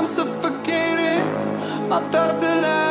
I'm suffocating. My thoughts alive.